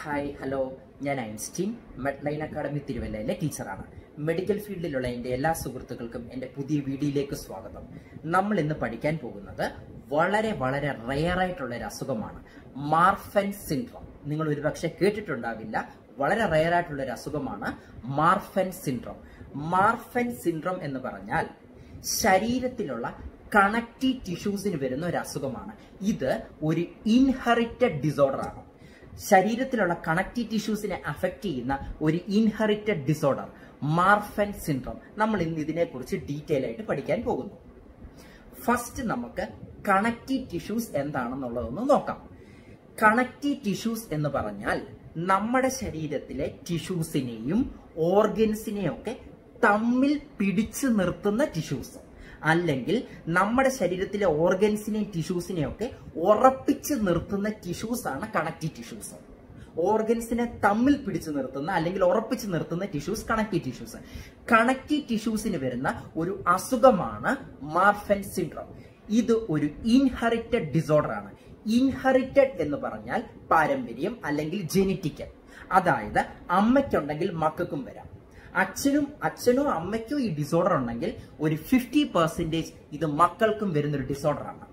Hi hello ഞാൻ Einstein Medline academy തിരുവല്ലയിലെ ടീച്ചറാണ്. മെഡിക്കൽ ഫീൽഡിലുള്ള എന്റെ എല്ലാ സുഹൃത്തുക്കൾക്കും എന്റെ പുതിയ വീഡിയോയിലേക്ക് സ്വാഗതം. നമ്മൾ ഇന്ന് പഠിക്കാൻ പോകുന്നത് വളരെ വളരെ റെയർ ആയിട്ടുള്ള ഒരു അസുഖമാണ്. മാർഫൻ സിൻഡ്രോം നിങ്ങൾ ഒരുപക്ഷെ കേട്ടിട്ടുണ്ടാവില്ല. വളരെ റെയർ ആയിട്ടുള്ള ഒരു അസുഖമാണ് മാർഫൻ സിൻഡ്രോം മാർഫൻ സിൻഡ്രോം എന്ന് പറഞ്ഞാൽ ശരീരത്തിലുള്ള കണക്റ്റീവ് ടിഷ്യൂസിന് വരുന്ന ഒരു അസുഖമാണ്. ഇത് ഒരു ഇൻഹെറിറ്റഡ് ഡിസോർഡർ ആണ്. ശരീരത്തിലുള്ള കണക്റ്റീവ് ടിഷ്യൂസിനെ അഫക്റ്റ് ചെയ്യുന്ന ഒരു ഇൻഹെറിറ്റഡ് ഡിസോർഡർ മാർഫൻ സിൻഡ്രോം നമ്മൾ ഇന്ന് ഇതിനെക്കുറിച്ച് ഡീറ്റെയിൽ ആയിട്ട് പഠിക്കാൻ പോകുന്നു. ഫസ്റ്റ് നമുക്ക് കണക്റ്റീവ് ടിഷ്യൂസ് എന്താണെന്നുള്ളതൊന്ന് നോക്കാം. കണക്റ്റീവ് ടിഷ്യൂസ് എന്ന് പറഞ്ഞാൽ നമ്മുടെ ശരീരത്തിലെ ടിഷ്യൂസിനെയും ഓർഗൻസിനെയും ഒക്കെ തമ്മിൽ പിടിച്ചു നിർത്തുന്ന ടിഷ്യൂസ് അല്ലെങ്കിൽ നമ്മുടെ ശരീരത്തിലെ ഓർഗൻസിനെയും ടിഷ്യൂസിനെയും ഒക്കെ ഉറപ്പിച്ച് നിർത്തുന്ന ടിഷ്യൂസാണ് കണക്റ്റീവ് ടിഷ്യൂസ്. ഓർഗൻസിനെ തമ്മിൽ പിടിച്ചു നിർത്തുന്ന അല്ലെങ്കിൽ ഉറപ്പിച്ച് നിർത്തുന്ന ടിഷ്യൂസ് കണക്റ്റീവ് ടിഷ്യൂസ്. കണക്റ്റീവ് ടിഷ്യൂസിന് വരുന്ന ഒരു അസുഖമാണ് മാർഫൻ സിൻഡ്രോം. ഇത് ഒരു ഇൻഹെറിറ്റഡ് ഡിസോർഡർ ആണ്. ഇൻഹെറിറ്റഡ് എന്ന് പറഞ്ഞാൽ പാരമ്പര്യം അല്ലെങ്കിൽ ജെനറ്റിക്കൽ. അതായത് അമ്മയ്ക്കുണ്ടെങ്കിൽ മക്കൾക്കും വരാം. അച്ഛനും അച്ഛനോ അമ്മയ്ക്കോ ഈ ഡിസോർഡർ ഉണ്ടെങ്കിൽ ഒരു ഫിഫ്റ്റി പെർസെന്റേജ് ഇത് മക്കൾക്കും വരുന്നൊരു ഡിസോർഡർ ആണ്.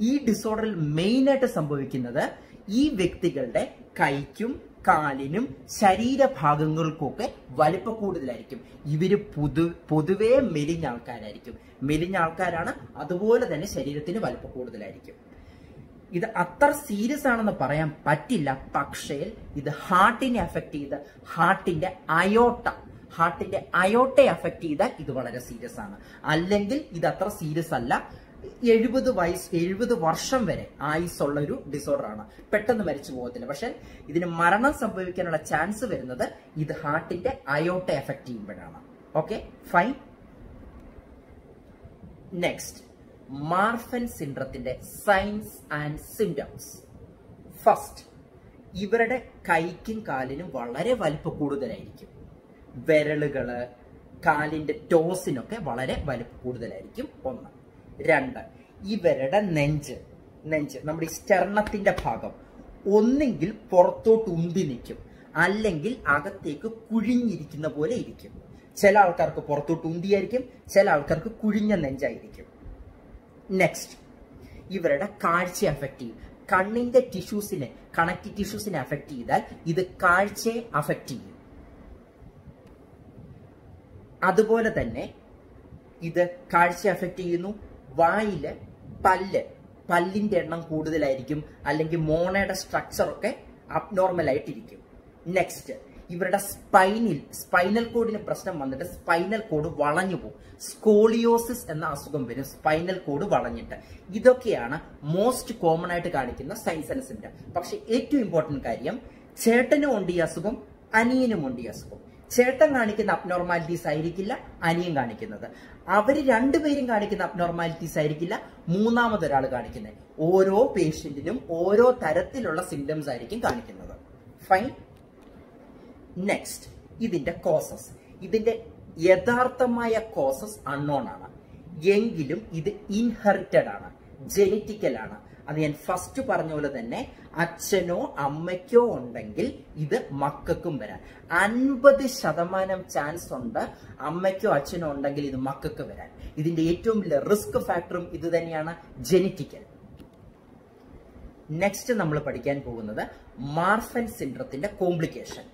ഈ ഡിസോർഡറിൽ മെയിനായിട്ട് സംഭവിക്കുന്നത് ഈ വ്യക്തികളുടെ കൈക്കും കാലിനും ശരീരഭാഗങ്ങൾക്കൊക്കെ വലിപ്പ കൂടുതലായിരിക്കും. ഇവർ പൊതു പൊതുവേ മെലിഞ്ഞ ആൾക്കാരായിരിക്കും. മെലിഞ്ഞ ആൾക്കാരാണ് അതുപോലെ തന്നെ ശരീരത്തിന് വലിപ്പ കൂടുതലായിരിക്കും. ഇത് അത്ര സീരിയസ് ആണെന്ന് പറയാൻ പറ്റില്ല പക്ഷേ ഇത് ഹാർട്ടിനെ അഫക്ട് ചെയ്ത് ഹാർട്ടിന്റെ അയോട്ട ഹാർട്ടിന്റെ അയോട്ടെ അഫക്ട് ചെയ്താൽ ഇത് വളരെ സീരിയസ് ആണ്. അല്ലെങ്കിൽ ഇത് അത്ര സീരിയസ് അല്ല. എഴുപത് വയസ്സ് എഴുപത് വർഷം വരെ ആയുസ്സുള്ള ഒരു ഡിസോർഡർ ആണ്. പെട്ടെന്ന് മരിച്ചു പോകത്തില്ല. പക്ഷെ ഇതിന് മരണം സംഭവിക്കാനുള്ള ചാൻസ് വരുന്നത് ഇത് ഹാർട്ടിന്റെ അയോട്ടെ എഫക്ട് ചെയ്യുമ്പോഴാണ്. ഓക്കെ ഫൈൻ നെക്സ്റ്റ് മാർഫൻ സിൻഡ്രത്തിന്റെ സൈൻസ് ആൻഡ് സിംറ്റംസ് ഫസ്റ്റ് ഇവരുടെ കൈക്കും കാലിനും വളരെ വലിപ്പ കൂടുതലായിരിക്കും. വിരലുകൾ കാലിന്റെ ടോസിനൊക്കെ വളരെ വലുപ്പം കൂടുതലായിരിക്കും ഒന്ന്. രണ്ട് ഇവരുടെ നെഞ്ച് നെഞ്ച് നമ്മുടെ ഈ ഭാഗം ഒന്നെങ്കിൽ പുറത്തോട്ട് ഉന്തി നിൽക്കും അല്ലെങ്കിൽ അകത്തേക്ക് കുഴിഞ്ഞിരിക്കുന്ന പോലെ ഇരിക്കും. ചില ആൾക്കാർക്ക് പുറത്തോട്ട് ഉന്തിയായിരിക്കും ചില ആൾക്കാർക്ക് കുഴിഞ്ഞ നെഞ്ചായിരിക്കും. നെക്സ്റ്റ് ഇവരുടെ കാഴ്ച അഫക്റ്റ് ചെയ്യും. കണ്ണിന്റെ ടിഷ്യൂസിനെ കണക്റ്റീവ് ടിഷ്യൂസിനെ അഫക്റ്റ് ചെയ്താൽ ഇത് കാഴ്ചയെ അഫക്റ്റ് ചെയ്യും. അതുപോലെ തന്നെ ഇത് കാഴ്ച എഫക്റ്റ് ചെയ്യുന്നു. വായിൽ പല്ല് പല്ലിന്റെ എണ്ണം കൂടുതലായിരിക്കും. അല്ലെങ്കിൽ മോണയുടെ സ്ട്രക്ചർ ഒക്കെ അബ്നോർമൽ ആയിട്ടിരിക്കും. നെക്സ്റ്റ് ഇവരുടെ സ്പൈനിൽ സ്പൈനൽ കോഡിന് പ്രശ്നം വന്നിട്ട് സ്പൈനൽ കോഡ് വളഞ്ഞു പോകും. സ്കോളിയോസിസ് എന്ന അസുഖം വരും. സ്പൈനൽ കോഡ് വളഞ്ഞിട്ട്. ഇതൊക്കെയാണ് മോസ്റ്റ് കോമൺ ആയിട്ട് കാണിക്കുന്ന സൈൻസ് ആൻഡ് സിംറ്റം പക്ഷെ ഏറ്റവും ഇമ്പോർട്ടന്റ് കാര്യം ചേട്ടനും ഉണ്ട് ഈ അസുഖം അനിയനും ഉണ്ട് ഈ അസുഖം. ചേട്ടൻ കാണിക്കുന്ന അബ്നോർമാലിറ്റീസ് ആയിരിക്കില്ല അനിയൻ കാണിക്കുന്നത്. അവർ രണ്ടുപേരും കാണിക്കുന്ന അബ്നോർമാലിറ്റീസ് ആയിരിക്കില്ല മൂന്നാമതൊരാൾ കാണിക്കുന്നത്. ഓരോ പേഷ്യന്റിനും ഓരോ തരത്തിലുള്ള സിംറ്റംസ് ആയിരിക്കും കാണിക്കുന്നത്. ഫൈൻ നെക്സ്റ്റ് ഇതിന്റെ കോസസ് ഇതിന്റെ യഥാർത്ഥമായ കോസസ് അൺനോൺ ആണ്. എങ്കിലും ഇത് ഇൻഹെറിറ്റഡ് ആണ് ജനറ്റിക്കൽ ആണ്. അത് ഞാൻ ഫസ്റ്റ് പറഞ്ഞ പോലെ തന്നെ അച്ഛനോ അമ്മയ്ക്കോ ഉണ്ടെങ്കിൽ ഇത് മക്കൾക്കും വരാൻ അൻപത് ശതമാനം ചാൻസ് ഉണ്ട് അമ്മയ്ക്കോ അച്ഛനോ ഉണ്ടെങ്കിൽ ഇത് മക്കൾക്ക് വരാൻ. ഇതിന്റെ ഏറ്റവും വലിയ റിസ്ക് ഫാക്ടറും ഇത് തന്നെയാണ് ജനറ്റിക്കൽ നെക്സ്റ്റ് നമ്മൾ പഠിക്കാൻ പോകുന്നത് മാർഫൻ സിൻഡ്രത്തിന്റെ കോംപ്ലിക്കേഷൻ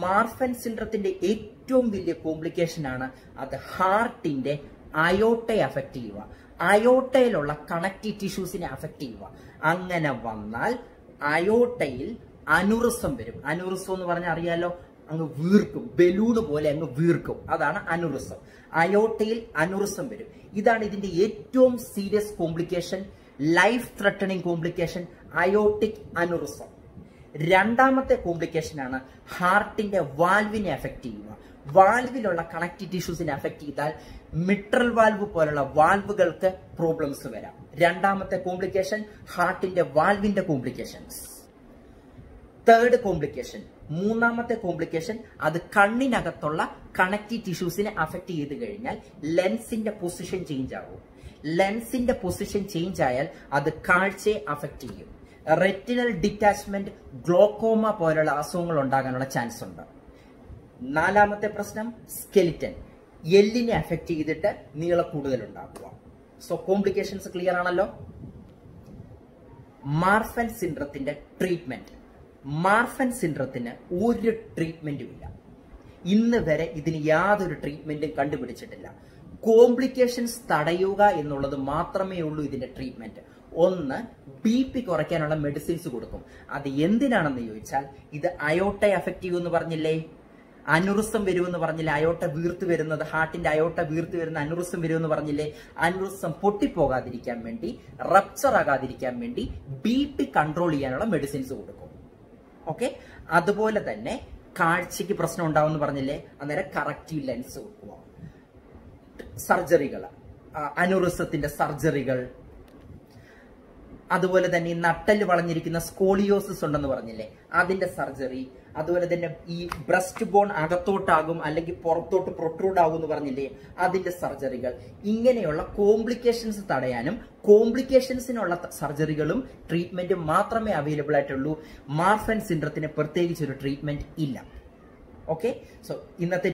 മാർഫൻ സിൻഡ്രത്തിന്റെ ഏറ്റവും വലിയ കോംപ്ലിക്കേഷൻ ആണ് അത് ഹാർട്ടിന്റെ അയോട്ടെ അഫക്റ്റ് ചെയ്യുക അയോട്ടയിലുള്ള കണക്റ്റീവ് ടിഷ്യൂസിനെ അഫക്റ്റ് ചെയ്യുക. അങ്ങനെ വന്നാൽ അയോട്ടയിൽ അനുറിസം വരും. അനുറിസം എന്ന് പറഞ്ഞാൽ അറിയാലോ അങ്ങ് വീർക്കും. ബലൂണ് പോലെ അങ്ങ് വീർക്കും. അതാണ് അനുറിസം അയോട്ടയിൽ അനുറിസം വരും. ഇതാണ് ഇതിന്റെ ഏറ്റവും serious complication life threatening complication aortic aneurysm രണ്ടാമത്തെ കോംപ്ലിക്കേഷനാണ് ഹാർട്ടിന്റെ വാൽവിനെ എഫക്റ്റ് ചെയ്യുക. വാൽവിലുള്ള കണക്റ്റീവ് ടിഷ്യൂസിനെ എഫക്റ്റ് ചെയ്താൽ മിട്രൽ വാൽവ് പോലുള്ള വാൽവുകൾക്ക് പ്രോബ്ലംസ് വരാം. രണ്ടാമത്തെ കോംപ്ലിക്കേഷൻ ഹാർട്ടിന്റെ വാൽവിന്റെ കോംപ്ലിക്കേഷൻസ് തേർഡ് കോംപ്ലിക്കേഷൻ മൂന്നാമത്തെ കോംപ്ലിക്കേഷൻ അത് കണ്ണിനകത്തുള്ള കണക്റ്റീവ് ടിഷ്യൂസിനെ അഫക്റ്റ് ചെയ്ത് കഴിഞ്ഞാൽ ലെൻസിന്റെ പൊസിഷൻ ചേഞ്ച് ആകും ലെൻസിന്റെ പൊസിഷൻ ചേഞ്ച് ആയാൽ അത് കാഴ്ചയെ അഫക്റ്റ് ചെയ്യും. റെറ്റിനൽ ഡിറ്റാച്ച്മെന്റ് ഗ്ലോക്കോമ പോലുള്ള അസുഖങ്ങൾ ഉണ്ടാകാനുള്ള ചാൻസ് ഉണ്ട്. നാലാമത്തെ പ്രശ്നം സ്കെലിറ്റൻ എല്ലിനെ അഫക്റ്റ് ചെയ്തിട്ട് നീള കൂടുതൽ ഉണ്ടാക്കുക. സോ കോംപ്ലിക്കേഷൻസ് ക്ലിയർ ആണല്ലോ? മാർഫൻ സിൻഡ്രത്തിന്റെ ട്രീറ്റ്മെന്റ് മാർഫൻ സിൻഡ്രത്തിന് ഒരു ട്രീറ്റ്മെന്റും ഇല്ല. ഇന്ന് വരെ ഇതിന് യാതൊരു ട്രീറ്റ്മെന്റും കണ്ടുപിടിച്ചിട്ടില്ല. കോംപ്ലിക്കേഷൻസ് തടയുക എന്നുള്ളത് മാത്രമേ ഉള്ളൂ ഇതിന്റെ ട്രീറ്റ്മെന്റ് ഒന്ന് ബി പി കുറയ്ക്കാനുള്ള മെഡിസിൻസ് കൊടുക്കും. അത് എന്തിനാണെന്ന് ചോദിച്ചാൽ ഇത് അയോട്ട എഫക്റ്റ് ചെയ്യുമെന്ന് പറഞ്ഞില്ലേ? അനുറുസം വരുമെന്ന് പറഞ്ഞില്ലേ? അയോട്ട വീർത്ത് വരുന്നത് ഹാർട്ടിന്റെ അയോട്ട വീർത്ത് വരുന്ന അനുറുസം വരുമെന്ന് പറഞ്ഞില്ലേ? അനുറുസം പൊട്ടിപ്പോകാതിരിക്കാൻ വേണ്ടി റപ്ചർ ആകാതിരിക്കാൻ വേണ്ടി ബി പി കൺട്രോൾ ചെയ്യാനുള്ള മെഡിസിൻസ് കൊടുക്കും. ഓക്കെ അതുപോലെ തന്നെ കാഴ്ചക്ക് പ്രശ്നം ഉണ്ടാവും പറഞ്ഞില്ലേ? അന്നേരം കറക്റ്റീവ് ലെൻസ് കൊടുക്കുക. സർജറികൾ അനുറുസത്തിന്റെ സർജറികൾ അതുപോലെ തന്നെ ഈ നട്ടൽ വളഞ്ഞിരിക്കുന്ന സ്കോളിയോസിസ് ഉണ്ടെന്ന് പറഞ്ഞില്ലേ? അതിന്റെ സർജറി അതുപോലെ തന്നെ ഈ ബ്രസ്റ്റ് ബോൺ അകത്തോട്ടാകും അല്ലെങ്കിൽ പുറത്തോട്ട് പ്രൊട്രൂഡ് ആകും എന്ന് പറഞ്ഞില്ലേ? അതിന്റെ സർജറികൾ. ഇങ്ങനെയുള്ള കോംപ്ലിക്കേഷൻസ് തടയാനും കോംപ്ലിക്കേഷൻസിനുള്ള സർജറികളും ട്രീറ്റ്മെന്റും മാത്രമേ അവൈലബിൾ ആയിട്ടുള്ളൂ. മാർഫൻ സിൻഡ്രത്തിന് പ്രത്യേകിച്ച് ഒരു ട്രീറ്റ്മെന്റ് ഇല്ല. ഓക്കെ സോ ഇന്നത്തെ